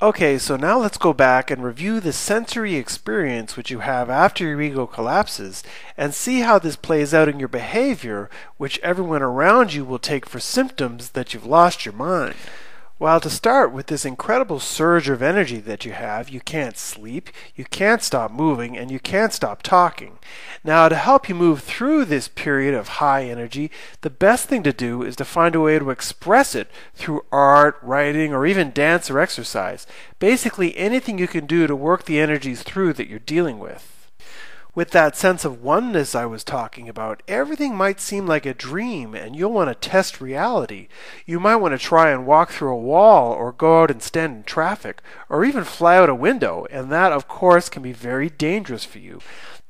Okay, so now let's go back and review the sensory experience which you have after your ego collapses and see how this plays out in your behavior, which everyone around you will take for symptoms that you've lost your mind. Well, to start with this incredible surge of energy that you have, you can't sleep, you can't stop moving, and you can't stop talking. Now, to help you move through this period of high energy, the best thing to do is to find a way to express it through art, writing, or even dance or exercise. Basically, anything you can do to work the energies through that you're dealing with with that sense of oneness I was talking about, everything might seem like a dream and you'll want to test reality. You might want to try and walk through a wall or go out and stand in traffic or even fly out a window, and that, of course, can be very dangerous for you.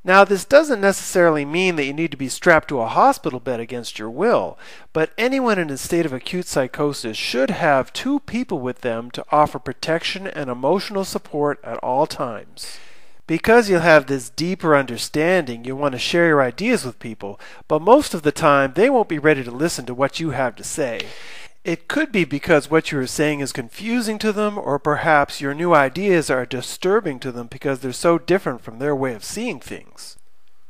Now, this doesn't necessarily mean that you need to be strapped to a hospital bed against your will, but anyone in a state of acute psychosis should have two people with them to offer protection and emotional support at all times. Because you'll have this deeper understanding, you'll want to share your ideas with people, but most of the time they won't be ready to listen to what you have to say. It could be because what you are saying is confusing to them, or perhaps your new ideas are disturbing to them because they're so different from their way of seeing things.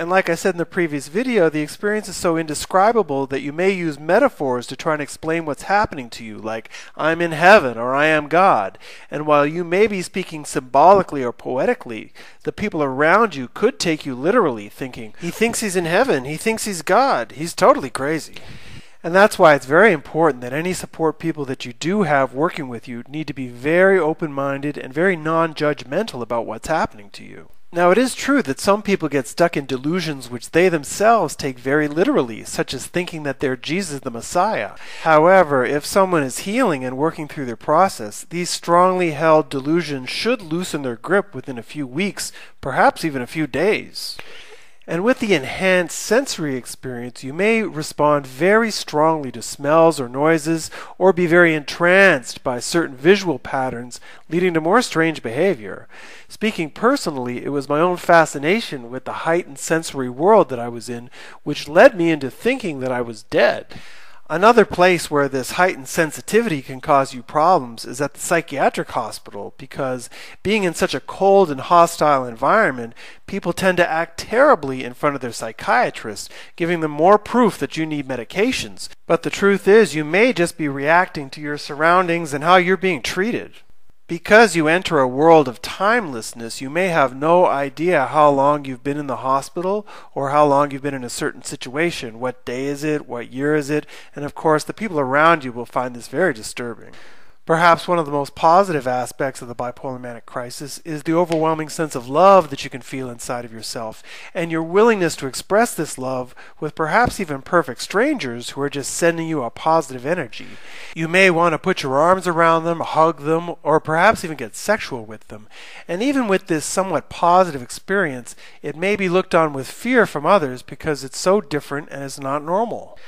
And like I said in the previous video, the experience is so indescribable that you may use metaphors to try and explain what's happening to you, like, I'm in heaven or I am God. And while you may be speaking symbolically or poetically, the people around you could take you literally, thinking, he thinks he's in heaven, he thinks he's God, he's totally crazy. And that's why it's very important that any support people that you do have working with you need to be very open minded and very non judgmental about what's happening to you. Now, it is true that some people get stuck in delusions which they themselves take very literally, such as thinking that they're Jesus the Messiah. However, if someone is healing and working through their process, these strongly held delusions should loosen their grip within a few weeks, perhaps even a few days. And with the enhanced sensory experience, you may respond very strongly to smells or noises, or be very entranced by certain visual patterns, leading to more strange behavior. Speaking personally, it was my own fascination with the heightened sensory world that I was in, which led me into thinking that I was dead. Another place where this heightened sensitivity can cause you problems is at the psychiatric hospital because being in such a cold and hostile environment, people tend to act terribly in front of their psychiatrist, giving them more proof that you need medications. But the truth is, you may just be reacting to your surroundings and how you're being treated. Because you enter a world of timelessness, you may have no idea how long you've been in the hospital or how long you've been in a certain situation. What day is it? What year is it? And of course, the people around you will find this very disturbing. Perhaps one of the most positive aspects of the bipolar manic crisis is the overwhelming sense of love that you can feel inside of yourself, and your willingness to express this love with perhaps even perfect strangers who are just sending you a positive energy. You may want to put your arms around them, hug them, or perhaps even get sexual with them. And even with this somewhat positive experience, it may be looked on with fear from others because it's so different and is not normal.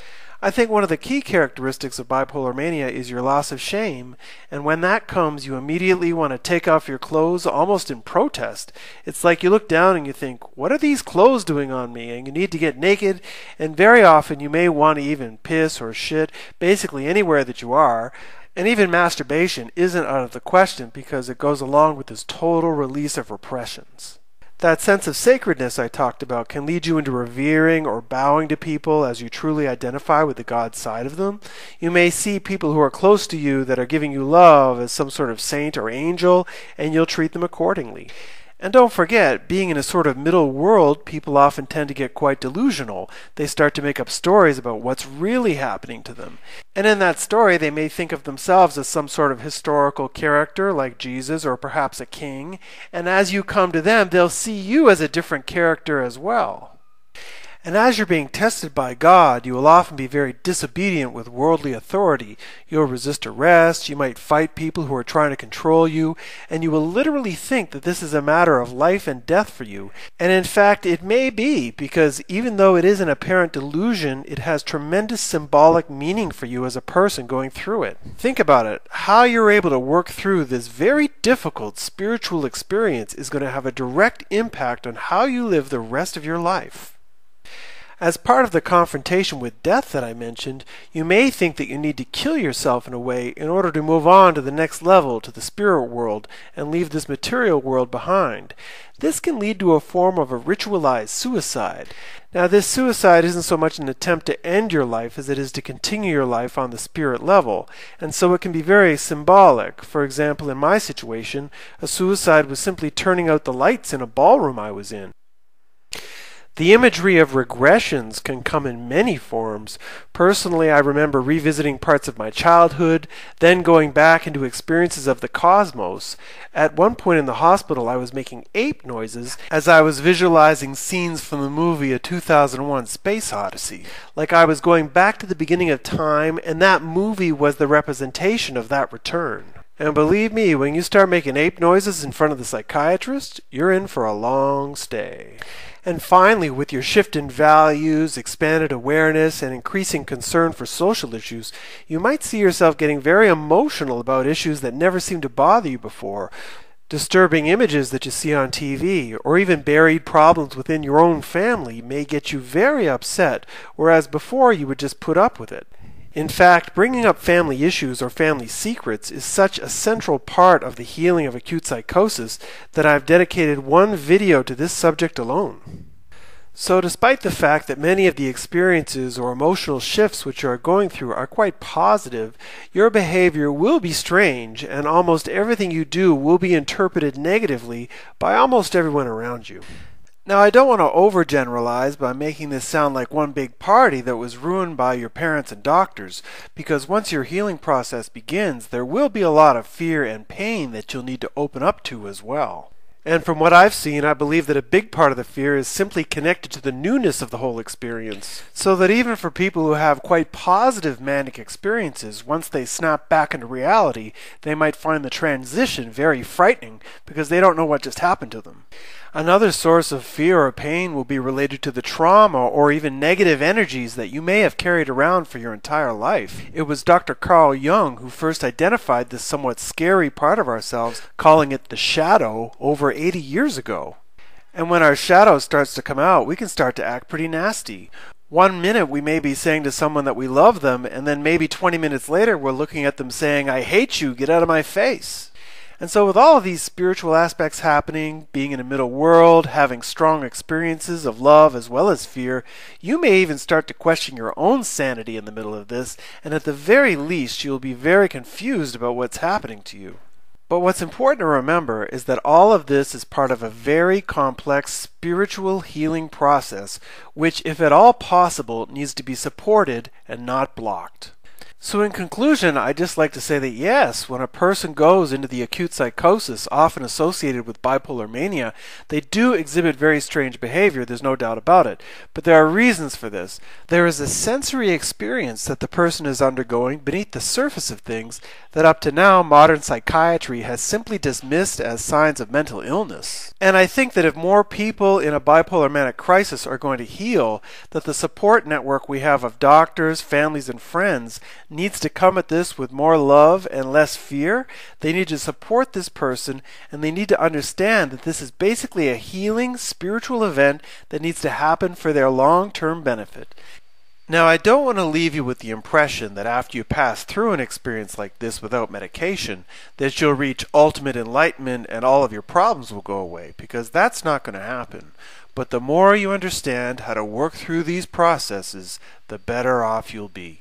I think one of the key characteristics of bipolar mania is your loss of shame, and when that comes, you immediately want to take off your clothes almost in protest. It's like you look down and you think, What are these clothes doing on me? And you need to get naked, and very often you may want to even piss or shit, basically anywhere that you are. And even masturbation isn't out of the question because it goes along with this total release of repressions. That sense of sacredness I talked about can lead you into revering or bowing to people as you truly identify with the God side of them. You may see people who are close to you that are giving you love as some sort of saint or angel, and you'll treat them accordingly. And don't forget, being in a sort of middle world, people often tend to get quite delusional. They start to make up stories about what's really happening to them. And in that story, they may think of themselves as some sort of historical character like Jesus or perhaps a king. And as you come to them, they'll see you as a different character as well. And as you're being tested by God, you will often be very disobedient with worldly authority. You'll resist arrest, you might fight people who are trying to control you, and you will literally think that this is a matter of life and death for you. And in fact, it may be, because even though it is an apparent delusion, it has tremendous symbolic meaning for you as a person going through it. Think about it. How you're able to work through this very difficult spiritual experience is going to have a direct impact on how you live the rest of your life. As part of the confrontation with death that I mentioned, you may think that you need to kill yourself in a way in order to move on to the next level, to the spirit world, and leave this material world behind. This can lead to a form of a ritualized suicide. Now, this suicide isn't so much an attempt to end your life as it is to continue your life on the spirit level, and so it can be very symbolic. For example, in my situation, a suicide was simply turning out the lights in a ballroom I was in. The imagery of regressions can come in many forms. Personally, I remember revisiting parts of my childhood, then going back into experiences of the cosmos. At one point in the hospital, I was making ape noises as I was visualizing scenes from the movie A 2001 Space Odyssey. Like I was going back to the beginning of time, and that movie was the representation of that return. And believe me, when you start making ape noises in front of the psychiatrist, you're in for a long stay. And finally, with your shift in values, expanded awareness, and increasing concern for social issues, you might see yourself getting very emotional about issues that never seemed to bother you before. Disturbing images that you see on TV, or even buried problems within your own family, may get you very upset, whereas before you would just put up with it. In fact, bringing up family issues or family secrets is such a central part of the healing of acute psychosis that I've dedicated one video to this subject alone. So, despite the fact that many of the experiences or emotional shifts which you are going through are quite positive, your behavior will be strange, and almost everything you do will be interpreted negatively by almost everyone around you. Now, I don't want to overgeneralize by making this sound like one big party that was ruined by your parents and doctors, because once your healing process begins, there will be a lot of fear and pain that you'll need to open up to as well. And from what I've seen, I believe that a big part of the fear is simply connected to the newness of the whole experience. So that even for people who have quite positive manic experiences, once they snap back into reality, they might find the transition very frightening because they don't know what just happened to them. Another source of fear or pain will be related to the trauma or even negative energies that you may have carried around for your entire life. It was Dr. Carl Jung who first identified this somewhat scary part of ourselves, calling it the shadow, over 80 years ago. And when our shadow starts to come out, we can start to act pretty nasty. One minute we may be saying to someone that we love them, and then maybe 20 minutes later we're looking at them saying, I hate you, get out of my face. And so, with all of these spiritual aspects happening, being in a middle world, having strong experiences of love as well as fear, you may even start to question your own sanity in the middle of this, and at the very least, you will be very confused about what's happening to you. But what's important to remember is that all of this is part of a very complex spiritual healing process, which, if at all possible, needs to be supported and not blocked. So, in conclusion, I'd just like to say that yes, when a person goes into the acute psychosis often associated with bipolar mania, they do exhibit very strange behavior, there's no doubt about it. But there are reasons for this. There is a sensory experience that the person is undergoing beneath the surface of things that up to now modern psychiatry has simply dismissed as signs of mental illness. And I think that if more people in a bipolar manic crisis are going to heal, that the support network we have of doctors, families, and friends needs to come at this with more love and less fear. They need to support this person and they need to understand that this is basically a healing spiritual event that needs to happen for their long term benefit. Now, I don't want to leave you with the impression that after you pass through an experience like this without medication, that you'll reach ultimate enlightenment and all of your problems will go away, because that's not going to happen. But the more you understand how to work through these processes, the better off you'll be.